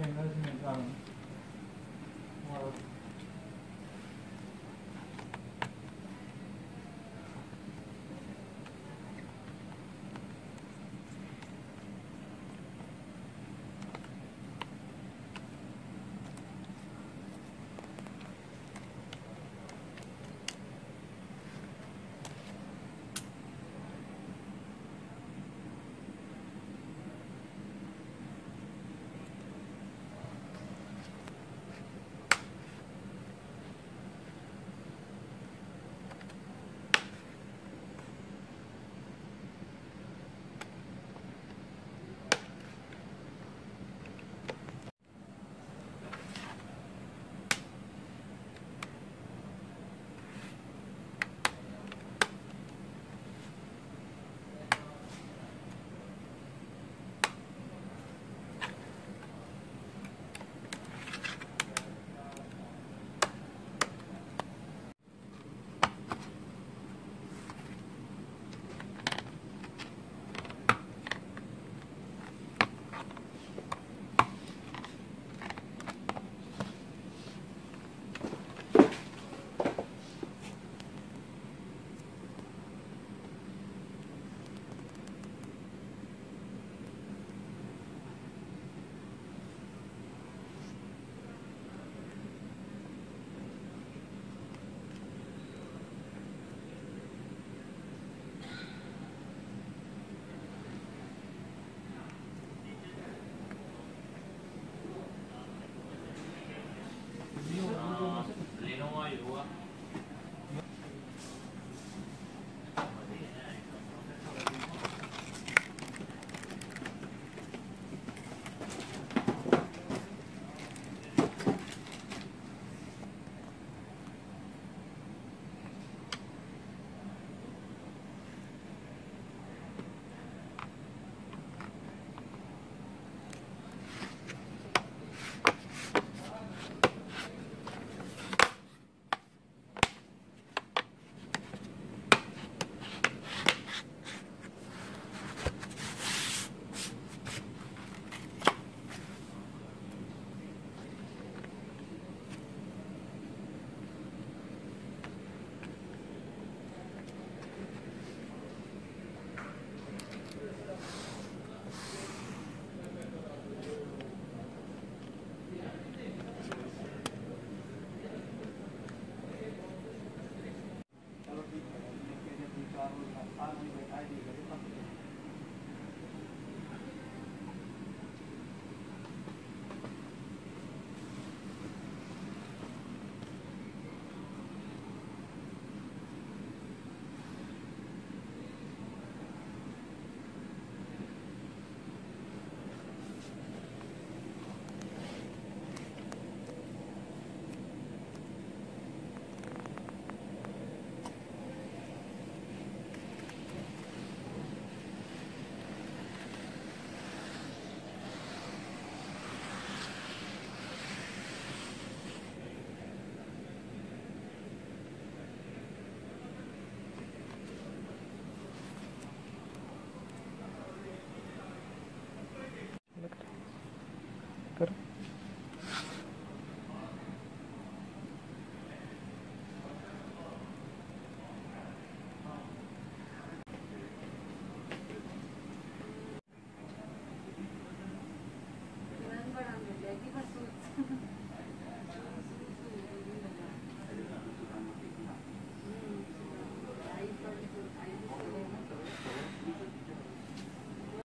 Okay, those are, um, well, 没有啊